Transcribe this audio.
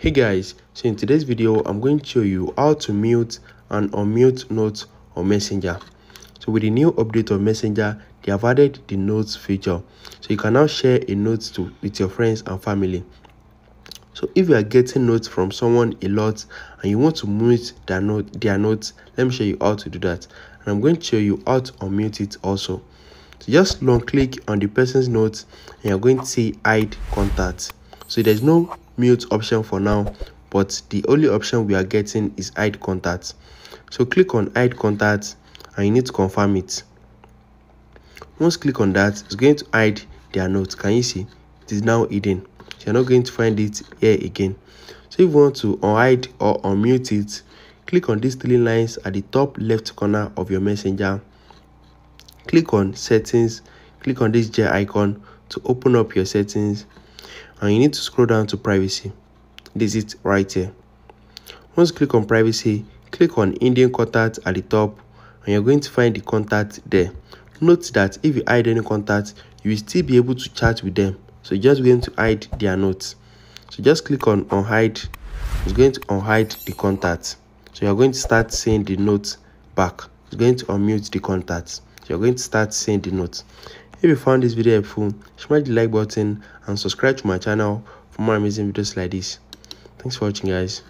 hey guys so in today's video i'm going to show you how to mute and unmute notes on messenger. So with the new update of messenger they have added the notes feature. So you can now share a note to with your friends and family. So if you are getting notes from someone a lot and you want to mute their note their notes let me show you how to do that. And i'm going to show you how to unmute it also. So just long click on the person's notes and you're going to see hide contact. So there's no mute option for now but the only option we are getting is hide contact. So click on hide contact and you need to confirm it. Once click on that it's going to hide their note can you see? It is now hidden. So you're not going to find it here again. So if you want to unhide or unmute it click on these three lines at the top left corner of your messenger. Click on settings. Click on this gear icon to open up your settings and you need to scroll down to privacy. This is right here. Once you click on privacy click on hidden contact at the top and you're going to find the contact there. Note that if you hide any contact you will still be able to chat with them. So you're just going to hide their notes. So just click on unhide. It's going to unhide the contact. So you're going to start seeing the notes back. It's going to unmute the contacts so you're going to start seeing the notes if you found this video helpful, smash the like button and subscribe to my channel for more amazing videos like this. Thanks for watching guys.